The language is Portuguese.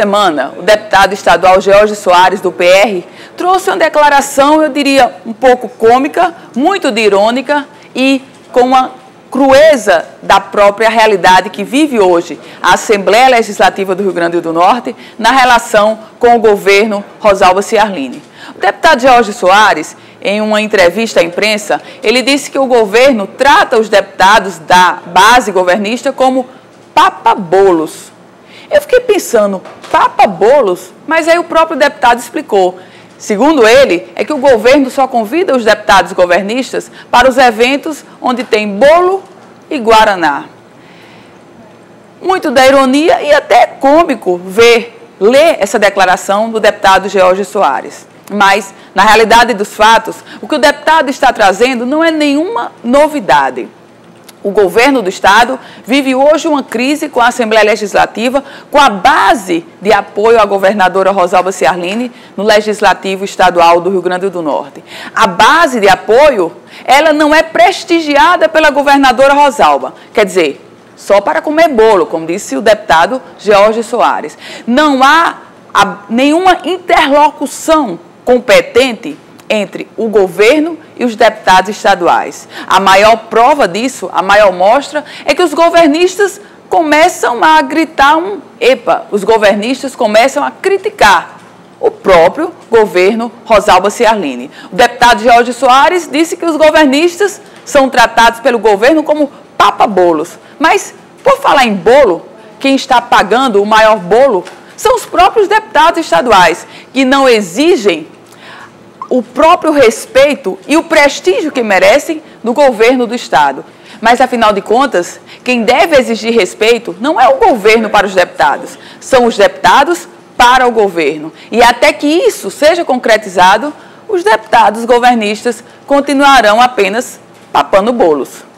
semana, o deputado estadual George Soares, do PR, trouxe uma declaração, eu diria, um pouco cômica, muito de irônica e com uma crueza da própria realidade que vive hoje a Assembleia Legislativa do Rio Grande do Norte na relação com o governo Rosalba Ciarline. O deputado Jorge Soares, em uma entrevista à imprensa, ele disse que o governo trata os deputados da base governista como papabolos. Eu fiquei pensando, papabolos? Mas aí o próprio deputado explicou. Segundo ele, é que o governo só convida os deputados governistas para os eventos onde tem bolo e guaraná. Muito da ironia e até cômico ver, ler essa declaração do deputado George Soares. Mas, na realidade dos fatos, o que o deputado está trazendo não é nenhuma novidade. O governo do Estado vive hoje uma crise com a Assembleia Legislativa, com a base de apoio à governadora Rosalba Ciarline no Legislativo Estadual do Rio Grande do Norte. A base de apoio, ela não é prestigiada pela governadora Rosalba. Quer dizer, só para comer bolo, como disse o deputado George Soares. Não há nenhuma interlocução competente entre o governo e os deputados estaduais. A maior prova disso, a maior mostra, é que os governistas começam a gritar um epa, os governistas começam a criticar o próprio governo Rosalba Ciarline. O deputado Jorge Soares disse que os governistas são tratados pelo governo como papa-bolos. Mas, por falar em bolo, quem está pagando o maior bolo são os próprios deputados estaduais, que não exigem o próprio respeito e o prestígio que merecem do governo do Estado. Mas, afinal de contas, quem deve exigir respeito não é o governo para os deputados, são os deputados para o governo. E até que isso seja concretizado, os deputados governistas continuarão apenas papando bolos.